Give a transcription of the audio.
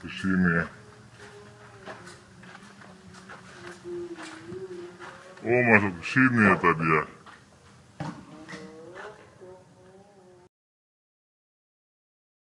петушиные. О, может, петушиные это бьет.